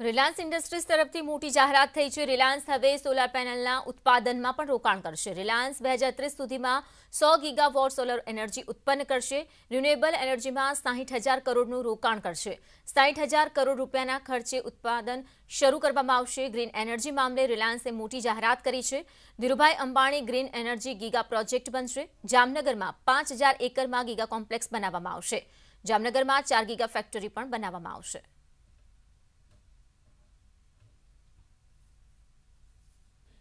Reliance industries તરફથી મોટી જાહેરાત થઈ છે. રિલાયન્સ હવે સોલાર પેનલના ઉત્પાદનમાં પણ રોકાણ કરશે. રિલાયન્સ બે હજાર ત્રીસ સુધીમાં સો ગીગાવોટ સોલર એનર્જી ઉત્પન્ન કરશે. રિન્યુએબલ એનર્જીમાં સાહીઠ હજાર કરોડનું રોકાણ કરશે. સાહીઠ હજાર કરોડ રૂપિયાના ખર્ચે ઉત્પાદન શરૂ કરવામાં આવશે. ગ્રીન એનર્જી મામલે રિલાયન્સે મોટી જાહેરાત કરી છે. Dhirubhai Ambani green energy giga project બનશે. જામનગરમાં પાંચ હજાર એકરમાં ગીગા કોમ્પ્લેક્સ બનાવવામાં આવશે. જામનગરમાં ચાર ગીગા ફેક્ટરી પણ બનાવવામાં આવશે.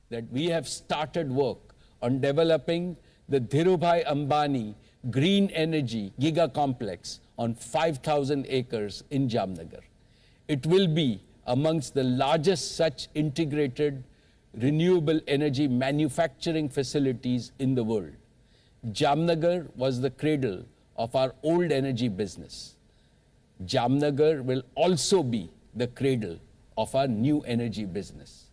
That we have started work on developing the Dhirubhai Ambani Green Energy Giga Complex on 5,000 acres in Jamnagar. It will be amongst the largest such integrated renewable energy manufacturing facilities in the world. Jamnagar was the cradle of our old energy business. Jamnagar will also be the cradle of our new energy business.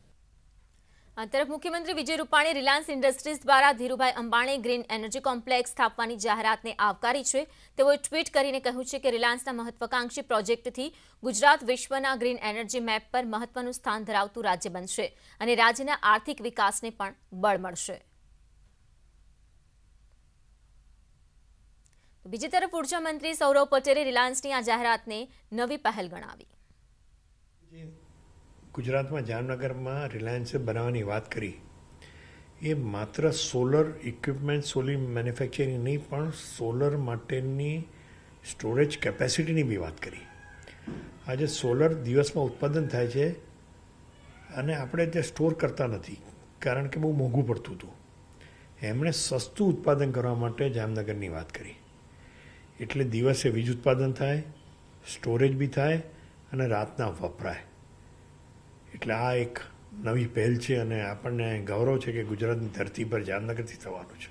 આ તરફ મુખ્યમંત્રી Vijay Rupani Reliance industries દ્વારા Dhirubhai Ambani green energy complex સ્થાપવાની જાહેરાતને આવકારી છે. તેઓએ tweet કરીને કહ્યું છે કે રિલાયન્સના મહત્વાકાંક્ષી પ્રોજેક્ટથી ગુજરાત વિશ્વના ગ્રીન એનર્જી મેપ પર મહત્વનું સ્થાન ધરાવતું રાજ્ય બનશે અને રાજ્યના આર્થિક વિકાસને પણ બળ મળશે. બીજી તરફ ઊર્જા મંત્રી સૌરવ પટેલે રિલાયન્સની આ જાહેરાતને નવી પહેલ ગણાવી. ગુજરાતમાં જામનગરમાં રિલાયન્સે બનાવવાની વાત કરી. એ માત્ર સોલર ઇક્વિપમેન્ટ સોલર મેન્યુફેક્ચરિંગ નહીં, પણ સોલર માટેની સ્ટોરેજ કેપેસિટીની બી વાત કરી. આજે સોલર દિવસમાં ઉત્પાદન થાય છે અને આપણે તે સ્ટોર કરતા નથી, કારણ કે બહુ મોંઘું પડતું હતું. એમણે સસ્તું ઉત્પાદન કરવા માટે જામનગરની વાત કરી. એટલે દિવસે વીજ ઉત્પાદન થાય, સ્ટોરેજ બી થાય અને રાતના વપરાય. એટલે આ એક નવી પહેલ છે અને આપણને ગૌરવ છે કે ગુજરાતની ધરતી પર જામનગરથી થવાનું છે.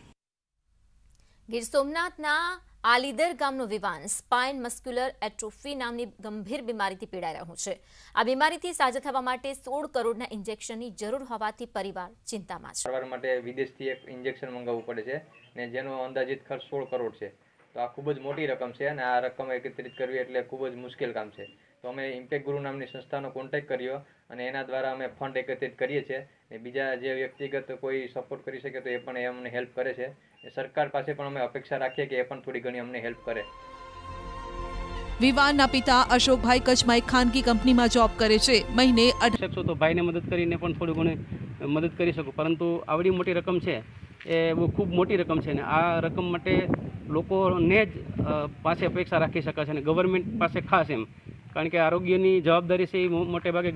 ગીર સોમનાથના આલીદર ગામનો વિવાન સ્પાઇન મસ્ક્યુલર એટ્રોફી નામની ગંભીર બીમારીથી પીડાઈ રહ્યું છે. આ બીમારીથી સાજા થવા માટે સોળ કરોડના ઇન્જેક્શનની જરૂર હોવાથી પરિવાર ચિંતામાં છે. સારવાર માટે વિદેશથી એક ઇન્જેક્શન મંગાવવું પડે છે ને જેનો અંદાજિત ખર્ચ સોળ કરોડ છે. તો આ ખૂબ જ મોટી રકમ છે અને આ રકમ એકત્રિત કરવી એટલે ખૂબ જ મુશ્કેલ કામ છે. તો અમે ઇમ્પેક્ટ ગુરુ નામની સંસ્થાનો કોન્ટેક્ટ કર્યો અને એના દ્વારા અમે ફંડ એકત્રિત કરીએ છીએ. ને બીજા જે વ્યક્તિગત કોઈ સપોર્ટ કરી શકે તો એ પણ એ અમને હેલ્પ કરે છે. એ સરકાર પાસે પણ અમે અપેક્ષા રાખીએ કે એ પણ થોડી ઘણી અમને હેલ્પ કરે. વિવાનના પિતા અશોકભાઈ કચ્છમાં એક ખાનગી કંપનીમાં જોબ કરે છે. મહિને અઢ- શકશો તો ભાઈને મદદ કરીને પણ થોડી ઘણી મદદ કરી શકું. પરંતુ આવડી મોટી રકમ છે. એ બહુ ખૂબ મોટી રકમ છે ને આ રકમ માટે લોકોને જ પાસે અપેક્ષા રાખી શકાશે અને ગવર્મેન્ટ પાસે ખાસ એમ. કારણ કે આરોગ્યની જવાબદારી છે એ મોટે ભાગે